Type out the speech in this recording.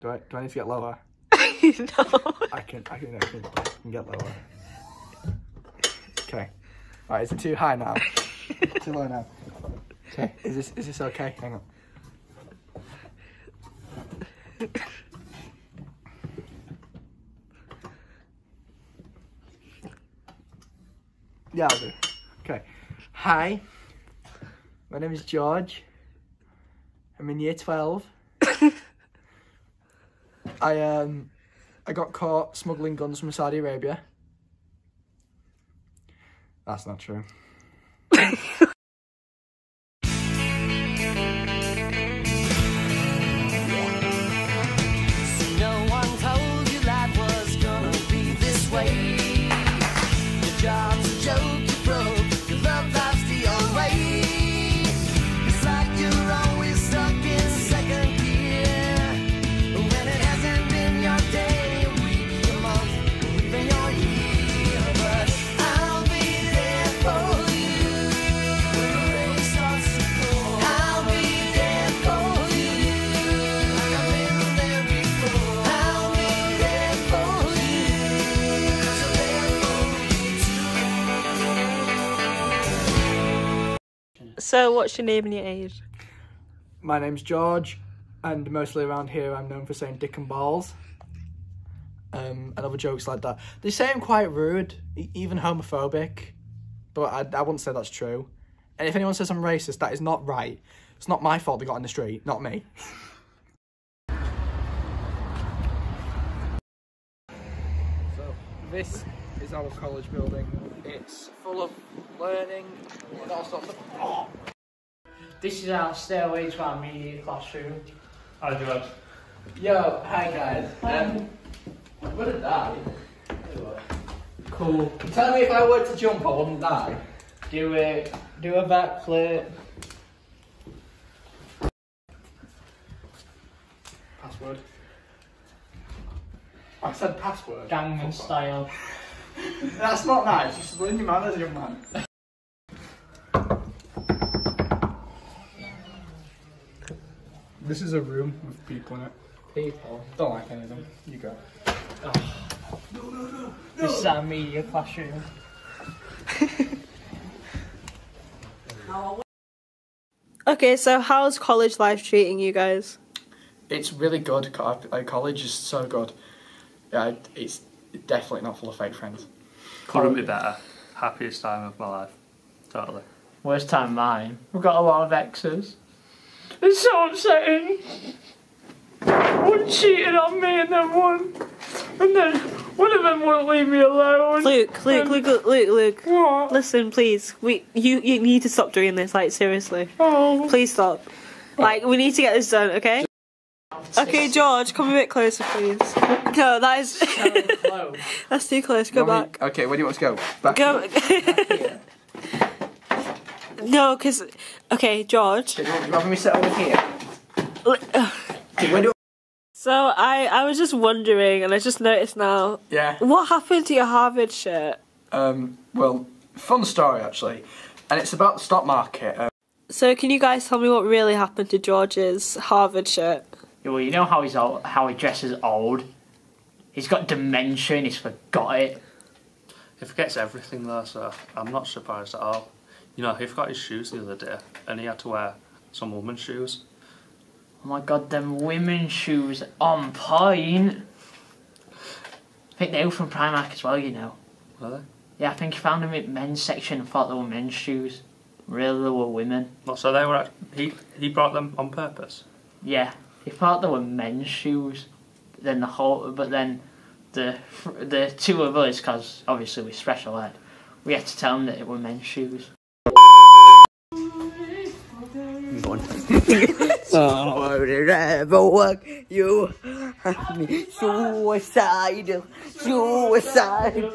Do I, do I need to get lower? no. I can, I can, I can, I can get lower. Okay. Right, is it too high now? too low now? Okay, is this, is this okay? Hang on. Yeah, I'll do. Okay. Hi. My name is George. I'm in year 12. I um I got caught smuggling guns from Saudi Arabia. That's not true. So, what's your name and your age? My name's George, and mostly around here I'm known for saying dick and balls. Um, and other jokes like that. They say I'm quite rude, e- even homophobic, but I, I wouldn't say that's true. And if anyone says I'm racist, that is not right. It's not my fault they got in the street, not me. So, this is our college building. It's full of learning and all sorts of. Oh! This is our stairway to our media classroom. Hi, George. Yo, hi guys. Um, I'm gonna die. Cool. Tell me if I were to jump, I wouldn't die. Do it. Do a backflip. Password. I said password. Gangnam style. That's not nice. You should learn your manners, young man. This is a room with people in it. People. Don't like any of them. You go. This is our media classroom. Okay, so how's college life treating you guys? It's really good. Co- College is so good. Yeah, it's definitely not full of fake friends. Couldn't be better. Happiest time of my life. Totally. Worst time mine. We've got a lot of exes. It's so upsetting. One cheated on me and then one. And then one of them wouldn't leave me alone. Luke, Luke, Luke, Luke, Luke, Luke. What? Listen, please. We, you, you need to stop doing this. Like seriously, Oh. please stop. Like we need to get this done, okay? Okay, George, come a bit closer, please. No, that is So that's too close. Go back. Okay, where do you want to go? Back. Go. no, because okay, George. Do you want, do you want me to sit over here? Okay, where do So I, I was just wondering, and I just noticed now, Yeah. what happened to your Harvard shirt? Um, well, fun story actually, and it's about the stock market. Um, So can you guys tell me what really happened to George's Harvard shirt? Well, you know how he's old, how he dresses old. He's got dementia and he's forgot it. He forgets everything though, so I'm not surprised at all. You know, he forgot his shoes the other day, and he had to wear some woman's shoes. Oh my god, them women's shoes on point. I think they were from Primark as well, you know. Were they? Yeah, I think he found them in men's section and thought they were men's shoes. Really, they were women. Well, so they were. At, he he brought them on purpose. Yeah, he thought they were men's shoes. Then the whole, but then the the two of us, because obviously we're special ed, we had to tell him that it were men's shoes. Oh, did ever work? You had me suicidal, suicidal.